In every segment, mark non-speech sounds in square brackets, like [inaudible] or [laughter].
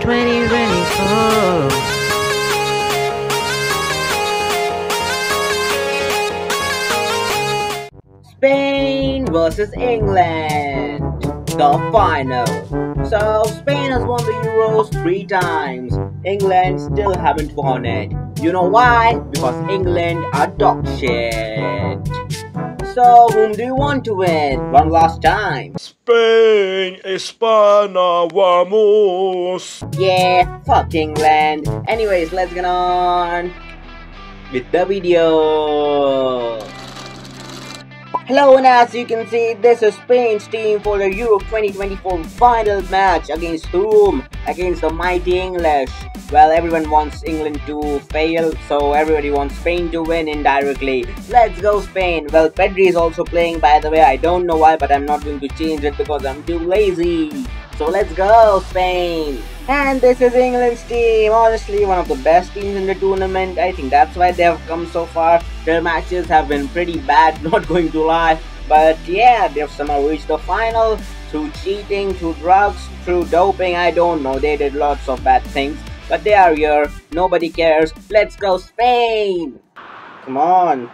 2024. Spain versus England, the final. So Spain has won the Euros three times. England still haven't won it. You know why? Because England are dog shit. So whom do you want to win? One last time. Spain, España, vamos. Yeah, fuck England. Anyways, let's get on with the video. Hello and as you can see, this is Spain's team for the Euro 2024 final match against whom? Against the mighty English. Well, everyone wants England to fail, so everybody wants Spain to win indirectly. Let's go Spain. Well, Pedri is also playing by the way. I don't know why, but I'm not going to change it because I'm too lazy. So let's go Spain. And this is England's team. Honestly, one of the best teams in the tournament. I think that's why they have come so far. Their matches have been pretty bad, [laughs] not going to lie. But yeah, they've somehow reached the final through cheating, through drugs, through doping. I don't know. They did lots of bad things. But they are here. Nobody cares. Let's go Spain. Come on.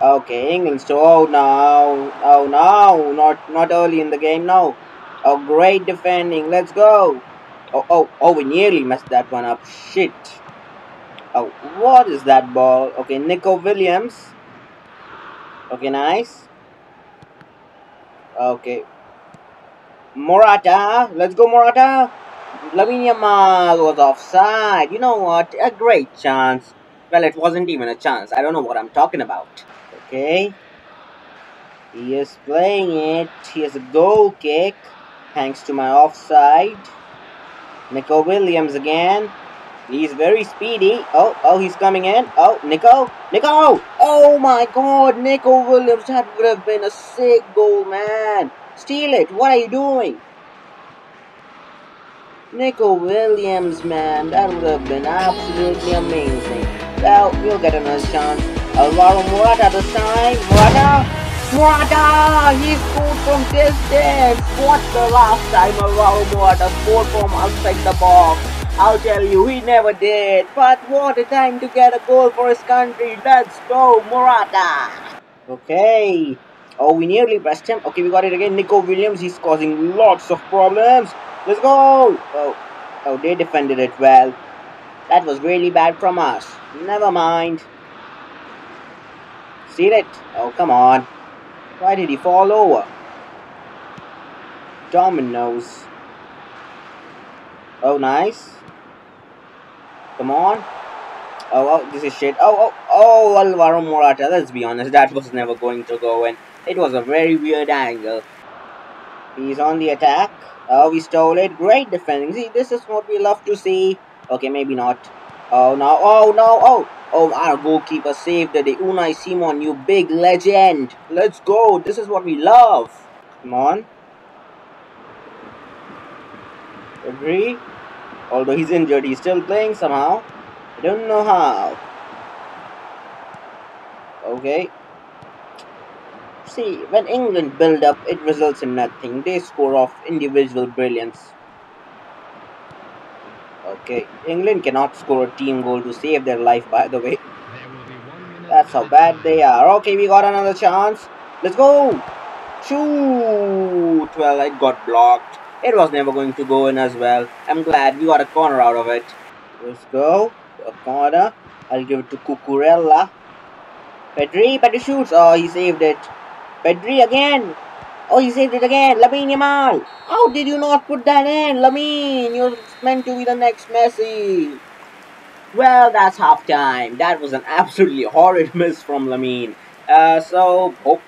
Okay, England. So, oh no. Oh no. Not, not early in the game. No. Oh, great defending. Let's go. Oh, oh, oh, we nearly messed that one up. Shit. Oh, what is that ball? Okay, Nico Williams. Okay, nice. Okay. Morata. Let's go, Morata. Lamine Yamal was offside. You know what? A great chance. Well, it wasn't even a chance. I don't know what I'm talking about. Okay. He is playing it. He has a goal kick. Thanks to my offside. Nico Williams again. He's very speedy. Oh, oh, he's coming in. Oh, Nico. Nico! Oh my god, Nico Williams. That would have been a sick goal, man. Steal it. What are you doing? Nico Williams, man. That would have been absolutely amazing. Well, you'll get another chance. Alvaro Morata this time. Morata! Morata! He scored from distance! What's the last time Alvaro Morata scored from outside the box? I'll tell you, he never did. But what a time to get a goal for his country. Let's go, Morata! Okay. Oh, we nearly pressed him. Okay, we got it again. Nico Williams, he's causing lots of problems. Let's go! Oh, oh, they defended it well. That was really bad from us. Never mind. See it? Oh, come on. Why did he fall over? Dominoes. Oh, nice. Come on. Oh, oh, this is shit. Oh, oh, oh, Alvaro Morata. Let's be honest, that was never going to go in. It was a very weird angle. He's on the attack. Oh, we stole it. Great defending. See, this is what we love to see. Okay, maybe not. Oh, no. Oh, no. Oh, oh, our goalkeeper saved the day. Unai Simon, you big legend. Let's go. This is what we love. Come on. Agree? Although he's injured, he's still playing somehow. I don't know how. Okay. See, when England build up, it results in nothing. They score off individual brilliance. Okay, England cannot score a team goal to save their life, by the way. That's how bad they are. Okay, we got another chance. Let's go! Shoot! Well, it got blocked. It was never going to go in as well. I'm glad we got a corner out of it. Let's go. A corner. I'll give it to Cucurella. Pedri, Pedri shoots. Oh, he saved it. Pedri again. Oh, you saved it again. Lamine Yamal. How did you not put that in? Lamine, you're meant to be the next Messi. Well, that's half time. That was an absolutely horrid [laughs] miss from Lamine. Uh, so, hope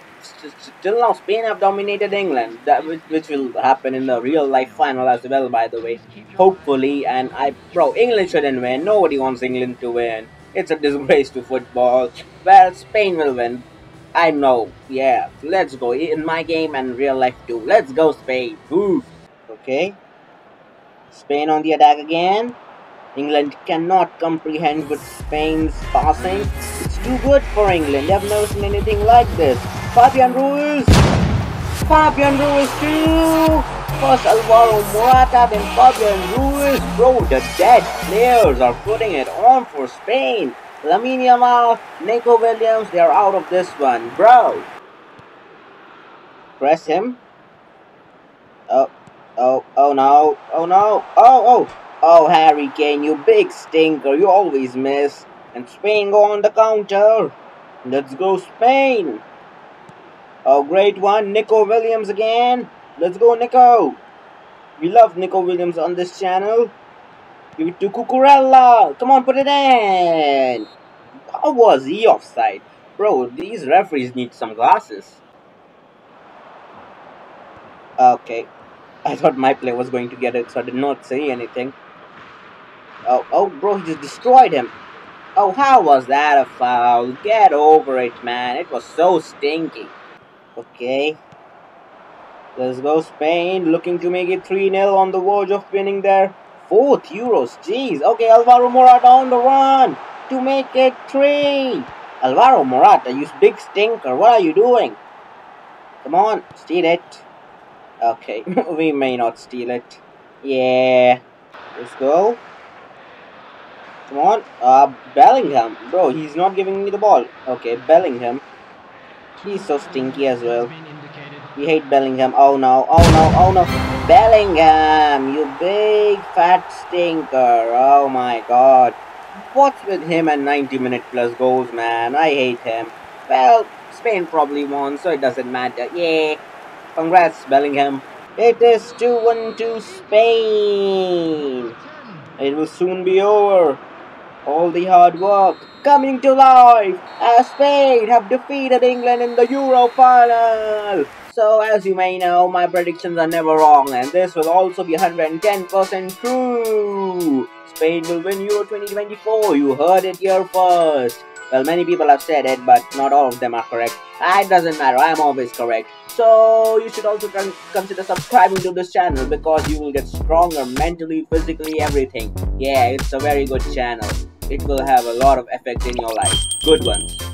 still now Spain have dominated England, that which, which will happen in the real life final as well, by the way. Hopefully, and I, bro, England shouldn't win. Nobody wants England to win. It's a disgrace to football. Well, Spain will win. I know. Yeah, let's go in my game and real life too. Let's go, Spain. Ooh. Okay. Spain on the attack again. England cannot comprehend with Spain's passing. It's too good for England. I've never seen anything like this. Fabian Ruiz! Fabian Ruiz too! First Alvaro Morata, then Fabian Ruiz. Bro, the dead players are putting it on for Spain. Lamine Yamal, Nico Williams, they're out of this one. Bro. Press him. Oh, oh, oh no. Oh no. Oh, oh. Oh, Harry Kane, you big stinker. You always miss. And Spain go on the counter. Let's go Spain. Oh, great one. Nico Williams again. Let's go, Nico. We love Nico Williams on this channel. Give it to Cucurella. Come on, put it in. How was he offside? Bro, these referees need some glasses. Okay. I thought my player was going to get it, so I did not say anything. Oh, oh, bro, he just destroyed him. Oh, how was that a foul? Get over it, man. It was so stinky. Okay. Let's go Spain. Looking to make it 3-0 on the verge of winning their fourth Euros. Jeez. Okay, Alvaro Morata on the run to make it 3. Alvaro Morata, you big stinker. What are you doing? Come on, steal it. Okay, [laughs] we may not steal it. Yeah. Let's go. Come on. Uh, Bellingham. Bro, he's not giving me the ball. Okay, Bellingham. He's so stinky as well. We hate Bellingham. Oh no, oh no, oh no. Bellingham, you big fat stinker. Oh my god. What's with him and 90 minute plus goals, man? I hate him. Well, Spain probably won, so it doesn't matter. Yeah. Congrats, Bellingham. It is 2-1 to Spain. It will soon be over. All the hard work coming to life as Spain have defeated England in the Euro final. So as you may know, my predictions are never wrong and this will also be 110% true. Spain will win Euro 2024, you heard it here first. Well, many people have said it, but not all of them are correct. Ah, it doesn't matter, I'm always correct. So, you should also con consider subscribing to this channel because you will get stronger mentally, physically, everything. Yeah, it's a very good channel. It will have a lot of effect in your life. Good ones.